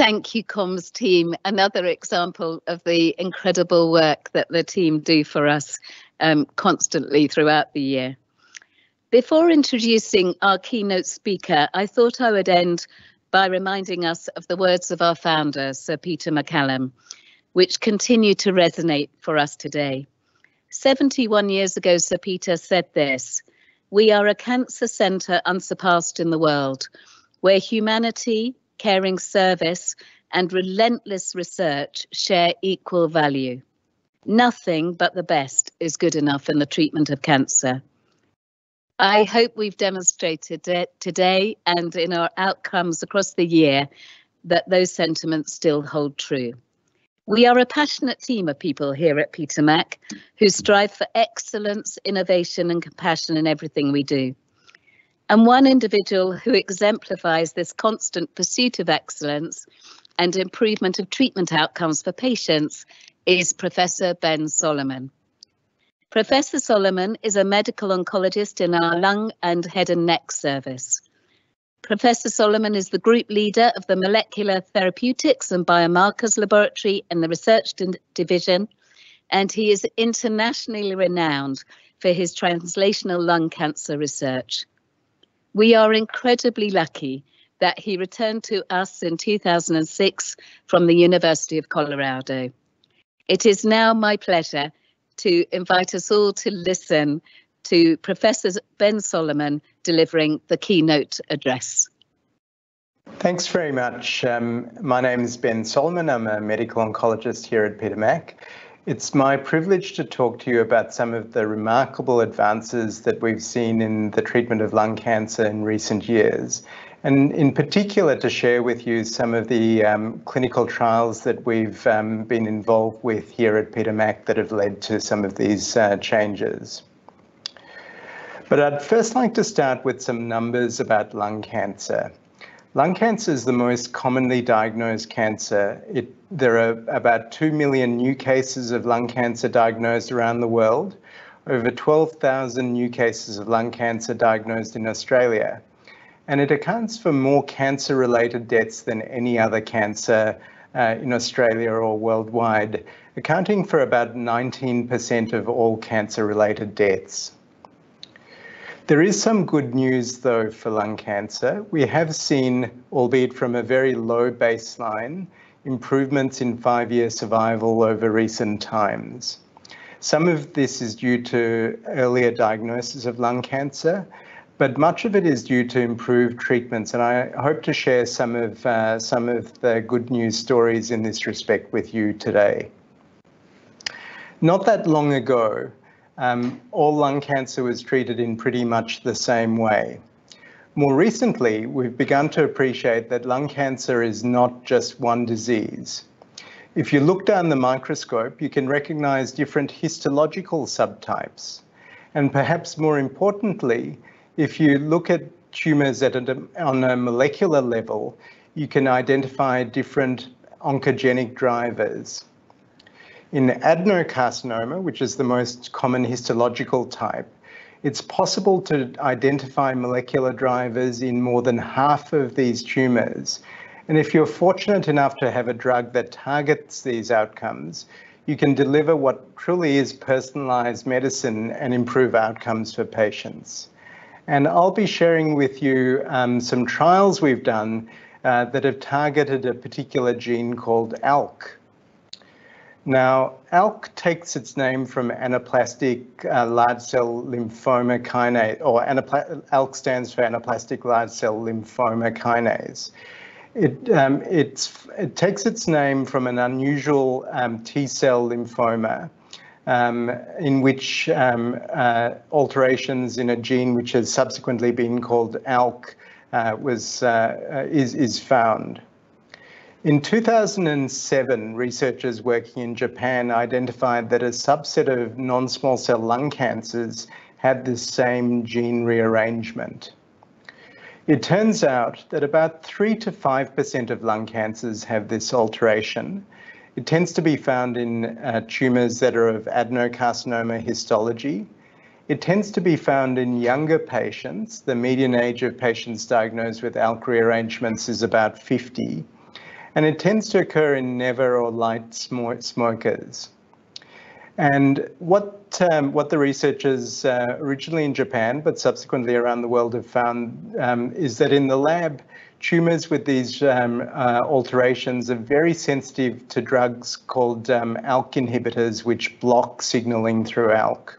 Thank you, comms team. Another example of the incredible work that the team do for us um, constantly throughout the year. Before introducing our keynote speaker, I thought I would end by reminding us of the words of our founder, Sir Peter MacCallum, which continue to resonate for us today. 71 years ago, Sir Peter said this, we are a cancer centre unsurpassed in the world, where humanity, caring service, and relentless research share equal value. Nothing but the best is good enough in the treatment of cancer. I hope we've demonstrated today and in our outcomes across the year that those sentiments still hold true. We are a passionate team of people here at Peter Mac who strive for excellence, innovation and compassion in everything we do. And one individual who exemplifies this constant pursuit of excellence and improvement of treatment outcomes for patients is Professor Ben Solomon. Professor Solomon is a medical oncologist in our lung and head and neck service. Professor Solomon is the group leader of the Molecular Therapeutics and Biomarkers Laboratory in the Research Division, and he is internationally renowned for his translational lung cancer research. We are incredibly lucky that he returned to us in 2006 from the University of Colorado. It is now my pleasure to invite us all to listen to Professor Ben Solomon delivering the keynote address. Thanks very much. Um, my name is Ben Solomon. I'm a medical oncologist here at Peter Mac. It's my privilege to talk to you about some of the remarkable advances that we've seen in the treatment of lung cancer in recent years, and in particular to share with you some of the um, clinical trials that we've um, been involved with here at Peter Mac that have led to some of these uh, changes. But I'd first like to start with some numbers about lung cancer. Lung cancer is the most commonly diagnosed cancer. It, there are about 2 million new cases of lung cancer diagnosed around the world, over 12,000 new cases of lung cancer diagnosed in Australia. And it accounts for more cancer related deaths than any other cancer uh, in Australia or worldwide, accounting for about 19% of all cancer related deaths. There is some good news, though, for lung cancer. We have seen, albeit from a very low baseline, improvements in five-year survival over recent times. Some of this is due to earlier diagnosis of lung cancer, but much of it is due to improved treatments, and I hope to share some of uh, some of the good news stories in this respect with you today. Not that long ago, um, all lung cancer was treated in pretty much the same way. More recently, we've begun to appreciate that lung cancer is not just one disease. If you look down the microscope, you can recognize different histological subtypes. And perhaps more importantly, if you look at tumors at a, on a molecular level, you can identify different oncogenic drivers. In adenocarcinoma, which is the most common histological type, it's possible to identify molecular drivers in more than half of these tumors. And if you're fortunate enough to have a drug that targets these outcomes, you can deliver what truly is personalized medicine and improve outcomes for patients. And I'll be sharing with you um, some trials we've done uh, that have targeted a particular gene called ALK. Now, ALK takes its name from anaplastic uh, large cell lymphoma kinase, or ALK stands for anaplastic large cell lymphoma kinase. It, um, it takes its name from an unusual um, T cell lymphoma um, in which um, uh, alterations in a gene which has subsequently been called ALK uh, was, uh, uh is, is found. In 2007, researchers working in Japan identified that a subset of non-small cell lung cancers had this same gene rearrangement. It turns out that about 3 to 5% of lung cancers have this alteration. It tends to be found in uh, tumours that are of adenocarcinoma histology. It tends to be found in younger patients. The median age of patients diagnosed with ALK rearrangements is about 50 and it tends to occur in never or light smokers. And what um, what the researchers uh, originally in Japan, but subsequently around the world, have found um, is that in the lab, tumors with these um, uh, alterations are very sensitive to drugs called um, ALK inhibitors, which block signaling through ALK.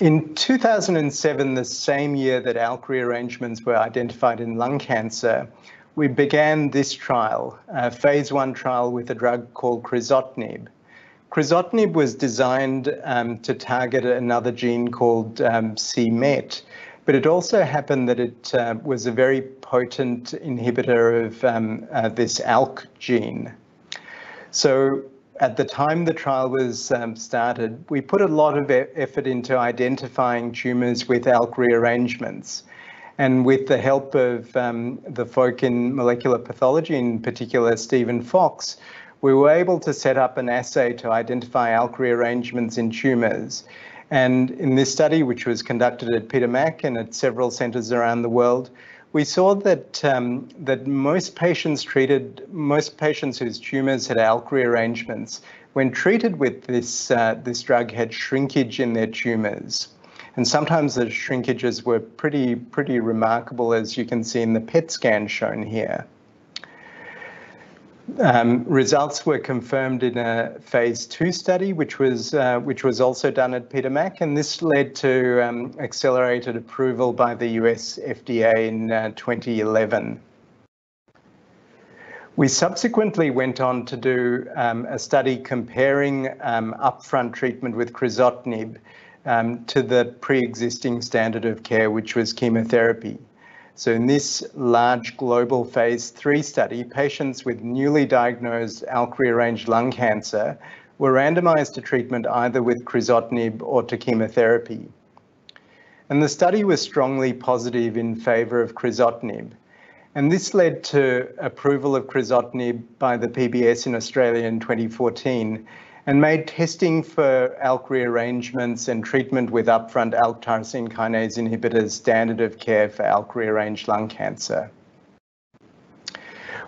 In 2007, the same year that ALK rearrangements were identified in lung cancer, we began this trial, a phase one trial with a drug called crizotinib. Crizotinib was designed um, to target another gene called um, c-MET, but it also happened that it uh, was a very potent inhibitor of um, uh, this ALK gene. So at the time the trial was um, started, we put a lot of e effort into identifying tumours with ALK rearrangements. And with the help of um, the folk in molecular pathology, in particular Stephen Fox, we were able to set up an assay to identify ALK rearrangements in tumours. And in this study, which was conducted at Peter Mac and at several centres around the world, we saw that um, that most patients treated, most patients whose tumours had ALK rearrangements, when treated with this uh, this drug, had shrinkage in their tumours. And sometimes the shrinkages were pretty, pretty remarkable, as you can see in the PET scan shown here. Um, results were confirmed in a phase two study, which was uh, which was also done at Peter Mac, and this led to um, accelerated approval by the US FDA in uh, 2011. We subsequently went on to do um, a study comparing um, upfront treatment with crizotinib um, to the pre-existing standard of care, which was chemotherapy. So in this large global phase three study, patients with newly diagnosed ALK-rearranged lung cancer were randomized to treatment either with crizotinib or to chemotherapy. And the study was strongly positive in favor of crizotinib. And this led to approval of crizotinib by the PBS in Australia in 2014 and made testing for ALK rearrangements and treatment with upfront ALK tyrosine kinase inhibitors standard of care for ALK rearranged lung cancer.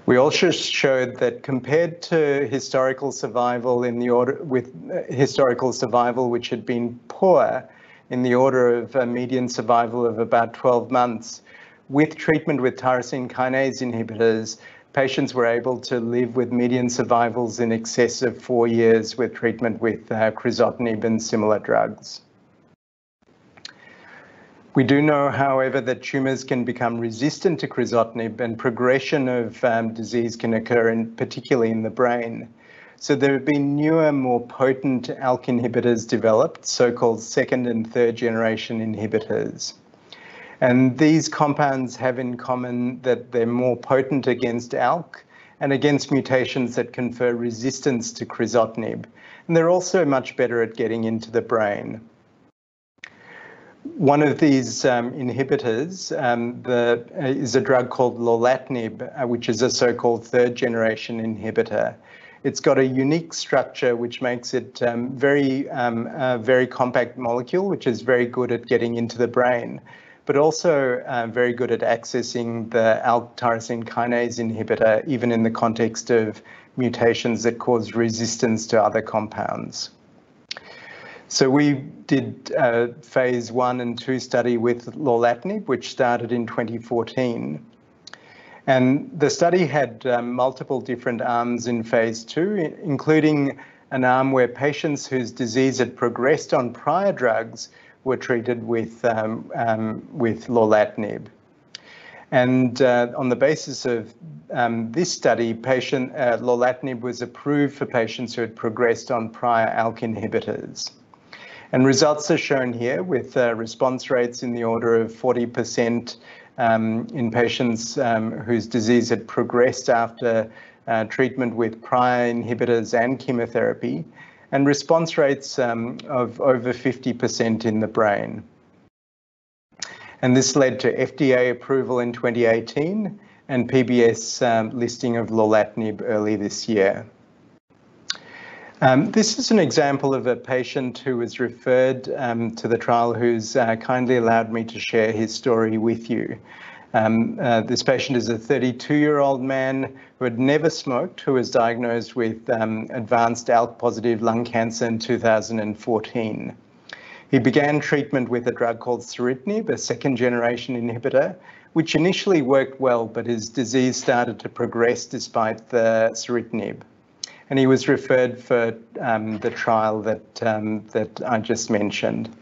We also showed that compared to historical survival in the order with uh, historical survival which had been poor in the order of a median survival of about 12 months, with treatment with tyrosine kinase inhibitors, patients were able to live with median survivals in excess of four years with treatment with uh, crizotinib and similar drugs. We do know, however, that tumours can become resistant to crizotinib and progression of um, disease can occur, in, particularly in the brain. So there have been newer, more potent ALK inhibitors developed, so-called second and third generation inhibitors. And these compounds have in common that they're more potent against ALK and against mutations that confer resistance to crizotinib. And they're also much better at getting into the brain. One of these um, inhibitors um, the, uh, is a drug called lorlatinib, uh, which is a so-called third generation inhibitor. It's got a unique structure which makes it um, very, um, a very compact molecule, which is very good at getting into the brain but also uh, very good at accessing the ALK tyrosine kinase inhibitor, even in the context of mutations that cause resistance to other compounds. So we did a phase one and two study with lorlatinib, which started in 2014. And the study had um, multiple different arms in phase two, including an arm where patients whose disease had progressed on prior drugs were treated with, um, um, with lorlatinib. And uh, on the basis of um, this study, patient uh, lorlatinib was approved for patients who had progressed on prior ALK inhibitors. And results are shown here with uh, response rates in the order of 40% um, in patients um, whose disease had progressed after uh, treatment with prior inhibitors and chemotherapy, and response rates um, of over 50% in the brain. And this led to FDA approval in 2018 and PBS um, listing of lorlatinib early this year. Um, this is an example of a patient who was referred um, to the trial who's uh, kindly allowed me to share his story with you. Um, uh, this patient is a 32-year-old man who had never smoked, who was diagnosed with um, advanced ALK-positive lung cancer in 2014. He began treatment with a drug called ceritinib, a second-generation inhibitor, which initially worked well, but his disease started to progress despite the ceritinib. And he was referred for um, the trial that, um, that I just mentioned.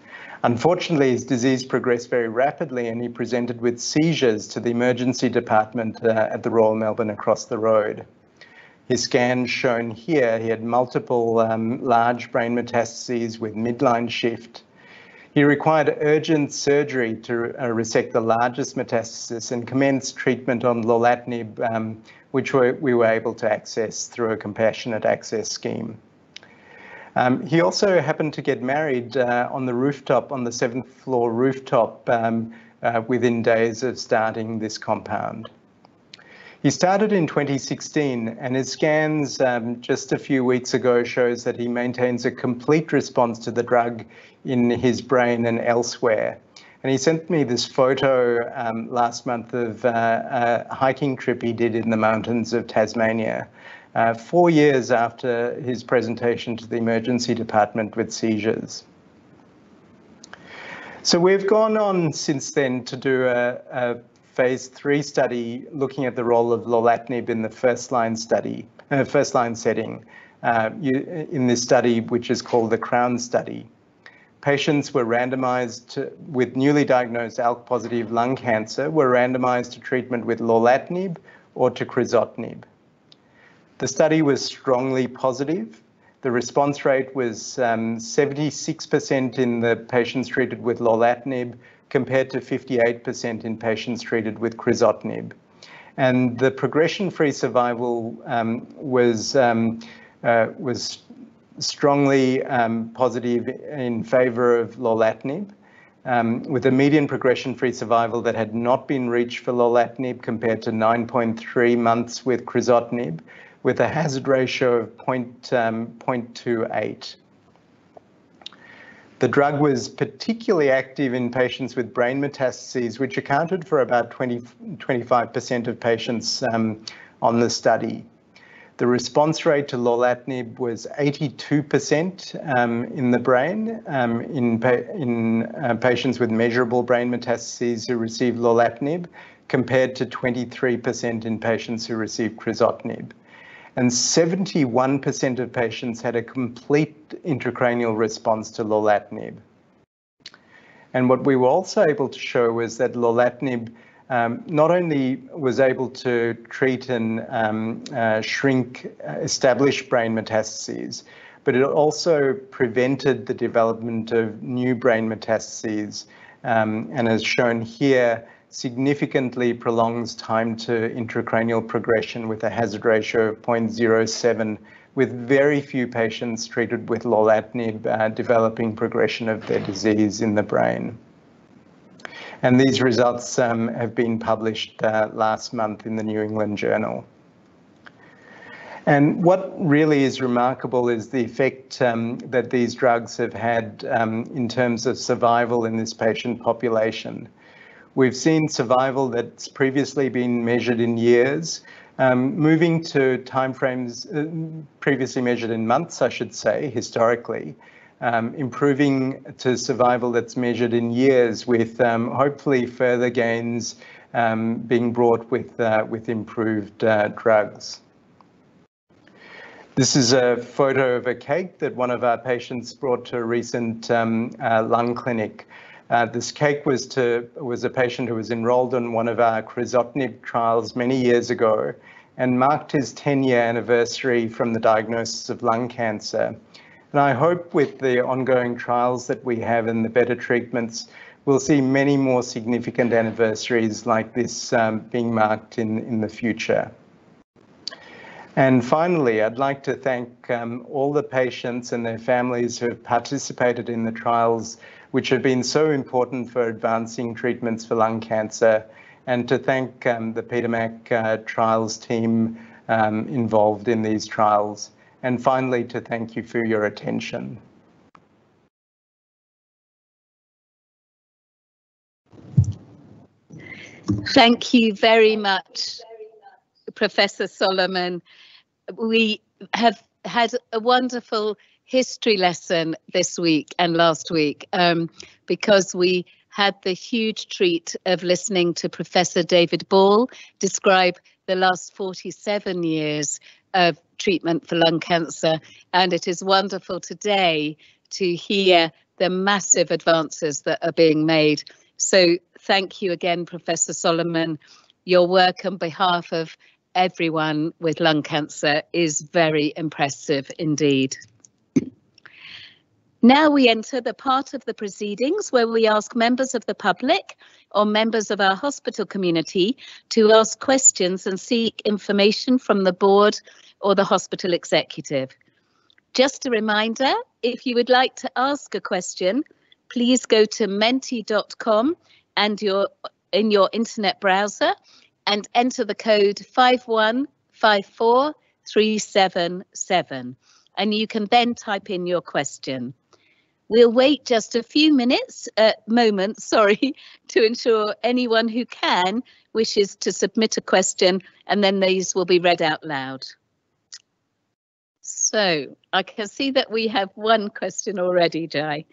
Unfortunately, his disease progressed very rapidly and he presented with seizures to the emergency department uh, at the Royal Melbourne across the road. His scans shown here, he had multiple um, large brain metastases with midline shift. He required urgent surgery to uh, resect the largest metastasis and commenced treatment on lorlatinib, um, which we were able to access through a compassionate access scheme. Um, he also happened to get married uh, on the rooftop, on the seventh floor rooftop, um, uh, within days of starting this compound. He started in 2016 and his scans um, just a few weeks ago shows that he maintains a complete response to the drug in his brain and elsewhere. And he sent me this photo um, last month of uh, a hiking trip he did in the mountains of Tasmania, uh, four years after his presentation to the emergency department with seizures. So we've gone on since then to do a, a phase three study looking at the role of lorlatinib in the first line study, uh, first line setting. Uh, you, in this study, which is called the CROWN study. Patients were randomized to, with newly diagnosed ALK positive lung cancer were randomized to treatment with lorlatinib or to crizotinib. The study was strongly positive. The response rate was 76% um, in the patients treated with lorlatinib compared to 58% in patients treated with crizotinib. And the progression-free survival um, was um, uh, was strongly um, positive in favour of lorlatinib, um, with a median progression-free survival that had not been reached for lorlatinib compared to 9.3 months with crizotinib, with a hazard ratio of 0.28. The drug was particularly active in patients with brain metastases, which accounted for about 20, 25% of patients um, on the study. The response rate to lorlatinib was 82% um, in the brain um, in, pa in uh, patients with measurable brain metastases who received lorlatinib, compared to 23% in patients who received crizotinib and 71% of patients had a complete intracranial response to lorlatinib. And what we were also able to show was that lorlatinib um, not only was able to treat and um, uh, shrink established brain metastases, but it also prevented the development of new brain metastases. Um, and as shown here, significantly prolongs time to intracranial progression with a hazard ratio of 0.07 with very few patients treated with lorlatinib uh, developing progression of their disease in the brain. And these results um, have been published uh, last month in the New England Journal. And what really is remarkable is the effect um, that these drugs have had um, in terms of survival in this patient population. We've seen survival that's previously been measured in years, um, moving to timeframes uh, previously measured in months, I should say, historically, um, improving to survival that's measured in years with um, hopefully further gains um, being brought with, uh, with improved uh, drugs. This is a photo of a cake that one of our patients brought to a recent um, uh, lung clinic. Uh, this cake was to was a patient who was enrolled in one of our crizotinib trials many years ago and marked his 10-year anniversary from the diagnosis of lung cancer. And I hope with the ongoing trials that we have and the better treatments, we'll see many more significant anniversaries like this um, being marked in, in the future. And finally, I'd like to thank um, all the patients and their families who have participated in the trials which have been so important for advancing treatments for lung cancer, and to thank um, the Peter Mac uh, trials team um, involved in these trials. And finally, to thank you for your attention. Thank you very much, Professor Solomon. We have had a wonderful history lesson this week and last week um, because we had the huge treat of listening to Professor David Ball describe the last 47 years of treatment for lung cancer. And it is wonderful today to hear the massive advances that are being made. So thank you again, Professor Solomon. Your work on behalf of everyone with lung cancer is very impressive indeed. Now we enter the part of the proceedings where we ask members of the public or members of our hospital community to ask questions and seek information from the board or the hospital executive. Just a reminder, if you would like to ask a question, please go to menti.com and your in your internet browser and enter the code 5154377 and you can then type in your question. We'll wait just a few minutes, uh, moments, sorry, to ensure anyone who can wishes to submit a question and then these will be read out loud. So I can see that we have one question already, Jai.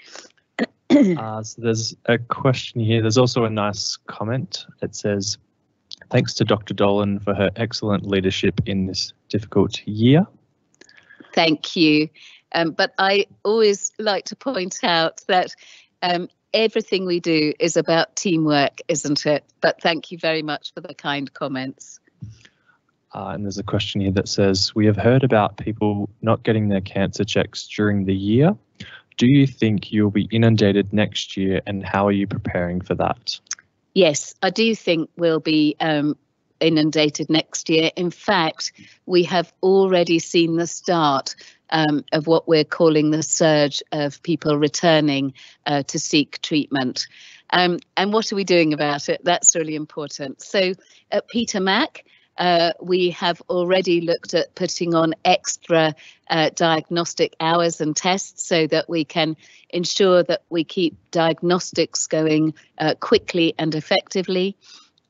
uh, so there's a question here. There's also a nice comment. It says, thanks to Dr. Dolan for her excellent leadership in this difficult year. Thank you. Um, but I always like to point out that um, everything we do is about teamwork, isn't it? But thank you very much for the kind comments. Uh, and there's a question here that says, we have heard about people not getting their cancer checks during the year. Do you think you'll be inundated next year and how are you preparing for that? Yes, I do think we'll be um, inundated next year. In fact, we have already seen the start um, of what we're calling the surge of people returning uh, to seek treatment. Um, and what are we doing about it? That's really important. So at Peter Mac, uh, we have already looked at putting on extra uh, diagnostic hours and tests so that we can ensure that we keep diagnostics going uh, quickly and effectively.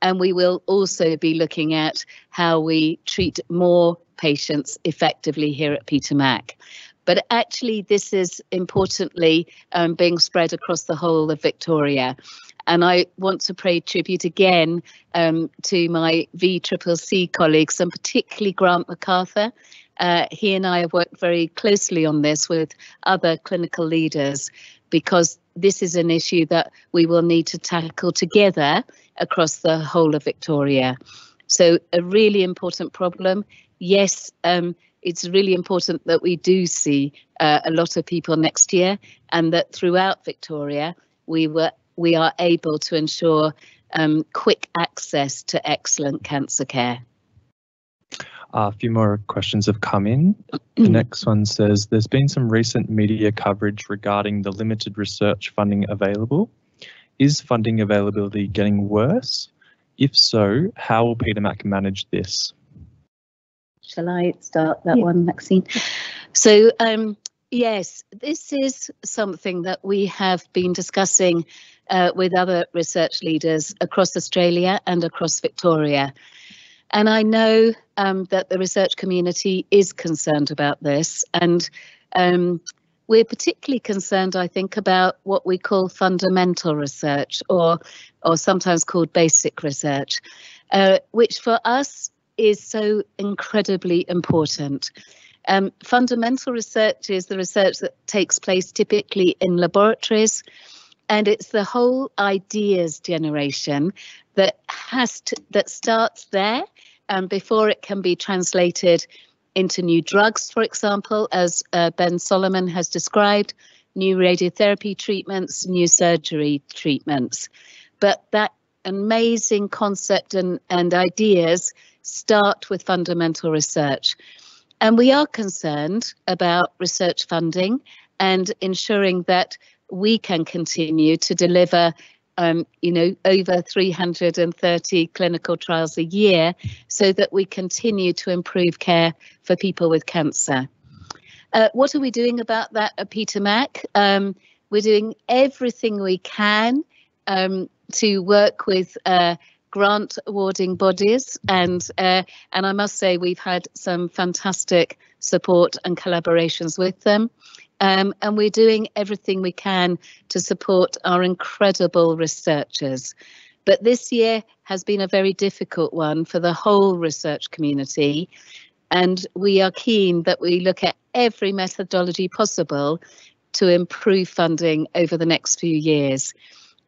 And we will also be looking at how we treat more patients effectively here at Peter Mac. But actually, this is importantly um, being spread across the whole of Victoria. And I want to pay tribute again um, to my VCCC colleagues and particularly Grant McArthur. Uh, he and I have worked very closely on this with other clinical leaders because this is an issue that we will need to tackle together across the whole of Victoria. So a really important problem. Yes, um, it's really important that we do see uh, a lot of people next year and that throughout Victoria we were we are able to ensure um, quick access to excellent cancer care. Uh, a few more questions have come in. the next one says there's been some recent media coverage regarding the limited research funding available. Is funding availability getting worse? If so, how will Peter Mac manage this? Shall I start that yeah. one, Maxine? So, um, yes, this is something that we have been discussing uh, with other research leaders across Australia and across Victoria. And I know um, that the research community is concerned about this. And um, we're particularly concerned, I think, about what we call fundamental research or, or sometimes called basic research, uh, which for us is so incredibly important. Um, fundamental research is the research that takes place typically in laboratories and it's the whole ideas generation that has to that starts there and um, before it can be translated into new drugs for example as uh, ben solomon has described new radiotherapy treatments new surgery treatments. But that amazing concept and, and ideas start with fundamental research. And we are concerned about research funding and ensuring that we can continue to deliver um, you know, over 330 clinical trials a year so that we continue to improve care for people with cancer. Uh, what are we doing about that at Peter Mac? Um, we're doing everything we can um, to work with uh, grant awarding bodies and uh, and I must say we've had some fantastic support and collaborations with them um, and we're doing everything we can to support our incredible researchers. But this year has been a very difficult one for the whole research community. And we are keen that we look at every methodology possible to improve funding over the next few years.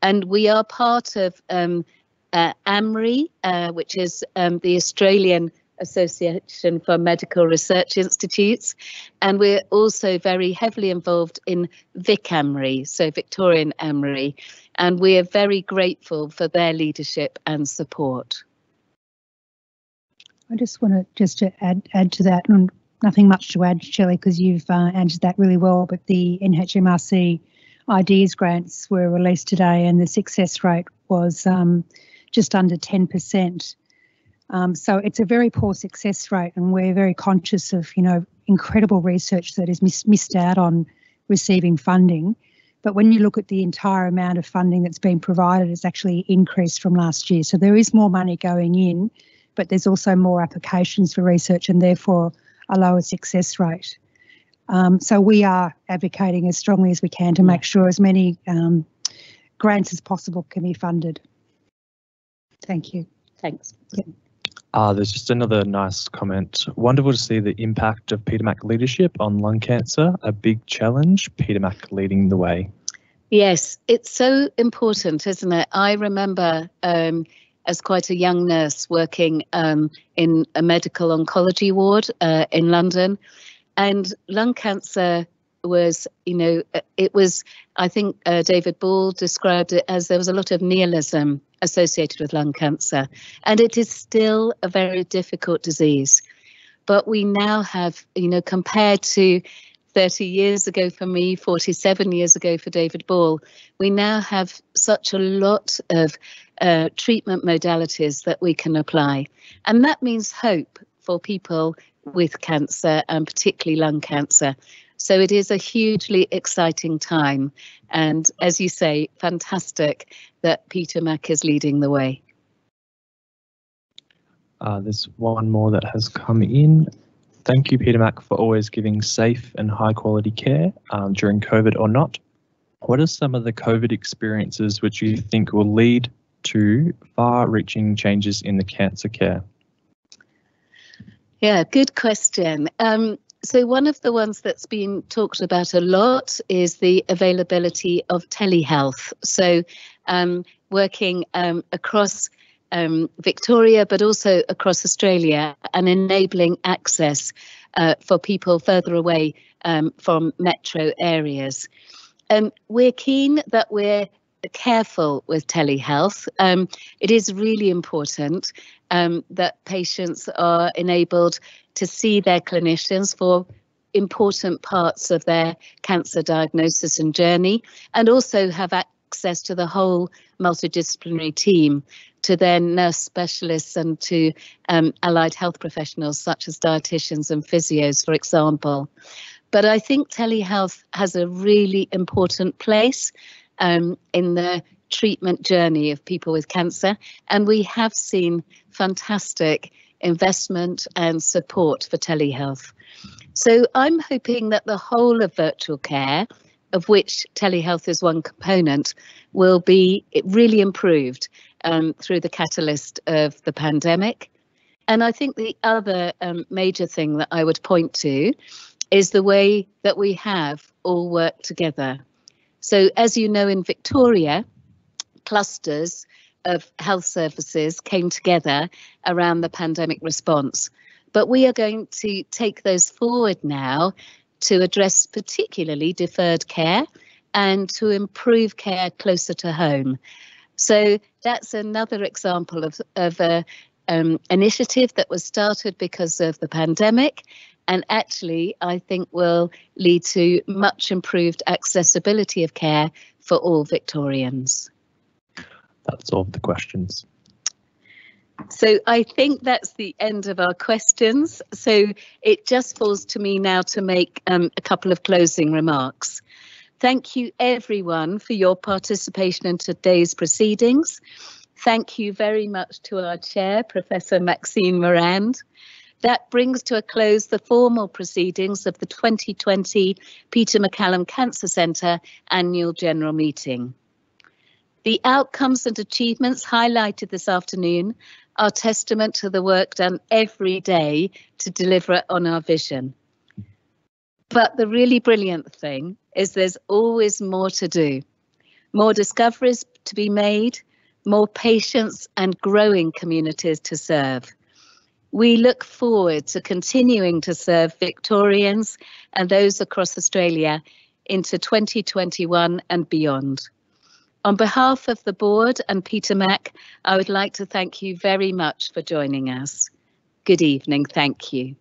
And we are part of um, uh, AMRI, uh, which is um, the Australian Association for Medical Research Institutes, and we're also very heavily involved in Vic VicAMRI, so Victorian AMRI, and we are very grateful for their leadership and support. I just want to just to add add to that, and nothing much to add, Shelley, because you've uh, answered that really well. But the NHMRC ideas grants were released today, and the success rate was um, just under ten percent Um, so it's a very poor success rate, and we're very conscious of you know incredible research that is miss, missed out on receiving funding. But when you look at the entire amount of funding that's been provided, it's actually increased from last year. So there is more money going in, but there's also more applications for research and therefore a lower success rate. Um, so we are advocating as strongly as we can to make sure as many um, grants as possible can be funded. Thank you. Thanks. Yeah. Uh, there's just another nice comment. Wonderful to see the impact of Peter Mac leadership on lung cancer, a big challenge, Peter Mac leading the way. Yes, it's so important, isn't it? I remember um, as quite a young nurse working um, in a medical oncology ward uh, in London, and lung cancer was, you know, it was, I think uh, David Ball described it as there was a lot of nihilism associated with lung cancer, and it is still a very difficult disease. But we now have, you know, compared to 30 years ago for me, 47 years ago for David Ball, we now have such a lot of uh, treatment modalities that we can apply. And that means hope for people with cancer and particularly lung cancer. So it is a hugely exciting time. And as you say, fantastic that Peter Mac is leading the way. Uh, there's one more that has come in. Thank you, Peter Mac, for always giving safe and high quality care um, during COVID or not. What are some of the COVID experiences which you think will lead to far reaching changes in the cancer care? Yeah, good question. Um, so one of the ones that's been talked about a lot is the availability of telehealth. So um, working um, across um, Victoria, but also across Australia, and enabling access uh, for people further away um, from metro areas. Um, we're keen that we're careful with telehealth. Um, it is really important um, that patients are enabled to see their clinicians for important parts of their cancer diagnosis and journey, and also have access to the whole multidisciplinary team, to their nurse specialists and to um, allied health professionals such as dietitians and physios, for example. But I think telehealth has a really important place um, in the treatment journey of people with cancer. And we have seen fantastic investment and support for telehealth. So I'm hoping that the whole of virtual care, of which telehealth is one component, will be really improved um, through the catalyst of the pandemic. And I think the other um, major thing that I would point to is the way that we have all worked together. So, as you know, in Victoria, clusters of health services came together around the pandemic response. But we are going to take those forward now to address particularly deferred care and to improve care closer to home. So that's another example of, of a um, initiative that was started because of the pandemic and actually I think will lead to much improved accessibility of care for all Victorians. That's all the questions. So I think that's the end of our questions. So it just falls to me now to make um, a couple of closing remarks. Thank you everyone for your participation in today's proceedings. Thank you very much to our chair, Professor Maxine Morand. That brings to a close the formal proceedings of the 2020 Peter MacCallum Cancer Centre annual general meeting. The outcomes and achievements highlighted this afternoon are testament to the work done every day to deliver on our vision. But the really brilliant thing is there's always more to do, more discoveries to be made, more patients and growing communities to serve. We look forward to continuing to serve Victorians and those across Australia into 2021 and beyond. On behalf of the board and Peter Mac, I would like to thank you very much for joining us. Good evening. Thank you.